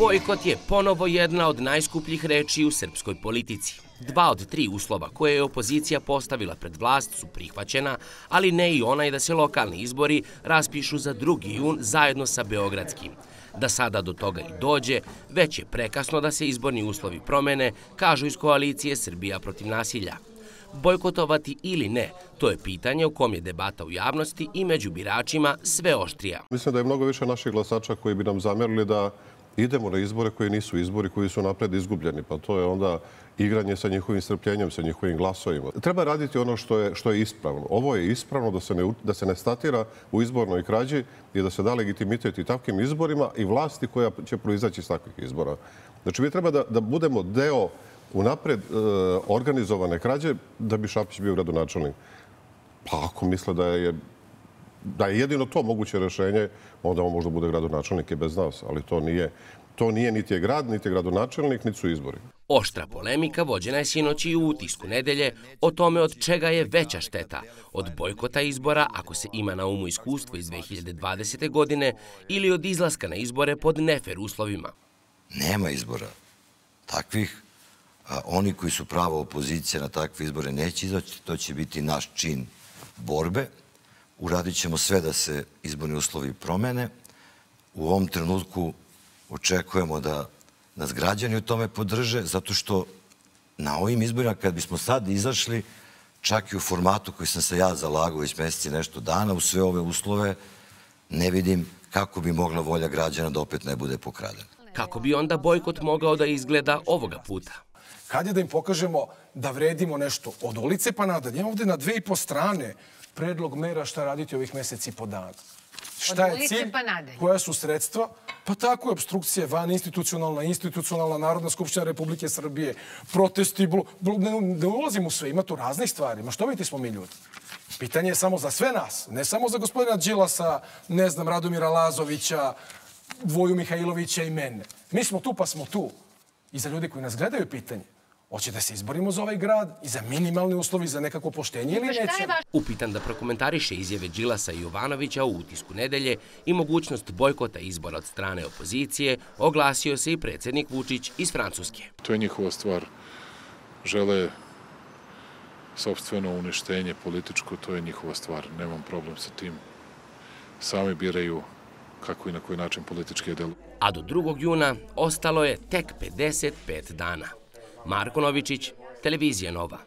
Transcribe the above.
Bojkot je ponovo jedna od najskupljih reči u srpskoj politici. Dva od tri uslova koje je opozicija postavila pred vlast su prihvaćena, ali ne i onaj da se lokalni izbori raspišu za 2. jun zajedno sa Beogradskim. Da sada do toga i dođe, već je prekasno da se izborni uslovi promene, kažu iz koalicije Srbija protiv nasilja. Bojkotovati ili ne, to je pitanje u kom je debata u javnosti i među biračima sve oštrija. Mislim da je mnogo više naših glasača koji bi nam zamerili da idemo na izbore koji nisu izbori, koji su napred izgubljeni. Pa to je onda igranje sa njihovim strpljenjem, sa njihovim glasovima. Treba raditi ono što je, što je ispravno. Ovo je ispravno da se, ne, da se ne statira u izbornoj krađi i da se da legitimitet i takvim izborima i vlasti koja će proizaći iz takvih izbora. Znači, mi treba da, da budemo deo unapred e, organizovane krađe da bi Šapić bio gradonačelnik. Pa ako misle da je da je jedino to moguće rešenje, onda on možda bude gradonačelnik i bez nas, ali to nije, to nije niti je grad, niti je gradonačelnik, niti su izbori. Oštra polemika vođena je sinoć i u utisku nedelje o tome od čega je veća šteta, od bojkota izbora ako se ima na umu iskustvo iz 2020. godine ili od izlaska na izbore pod nefer uslovima. Nema izbora takvih. A oni koji su prava opozicija na takve izbore neće izaći, to će biti naš čin borbe. Uradit ćemo sve da se izborni uslovi promene. U ovom trenutku očekujemo da nas građani u tome podrže, zato što na ovim izborima, kad bismo sad izašli, čak i u formatu koji sam se ja zalagao već meseci nešto dana, u sve ove uslove, ne vidim kako bi mogla volja građana da opet ne bude pokradena. Kako bi onda bojkot mogao da izgleda ovoga puta? Kad je da im pokažemo da vredimo nešto od ulice pa nadalje? Ovde na dve i po strane predlog mera šta raditi ovih meseci po dana. Šta je cilj? Pa Koja su sredstva? Pa tako je obstrukcija van institucionalna, institucionalna Narodna skupština Republike Srbije, protesti, ne ulazim u sve, ima tu raznih stvari. Ma što vidite smo mi ljudi? Pitanje je samo za sve nas, ne samo za gospodina Đilasa, ne znam, Radomira Lazovića, Dvoju Mihajlovića i mene. Mi smo tu pa smo tu. I za ljudi koji nas gledaju pitanje. Hoće da se izborimo za ovaj grad i za minimalne uslovi, za nekako poštenje ili neće? Upitan da prokomentariše izjave Đilasa i Jovanovića u utisku nedelje i mogućnost bojkota izbora od strane opozicije, oglasio se i predsednik Vučić iz Francuske. To je njihova stvar. Žele sobstveno uništenje političko, to je njihova stvar. Nemam problem sa tim. Sami biraju kako i na koji način politički delu. A do 2. juna ostalo je tek 55 dana. Marko Novičić, Televizija Nova.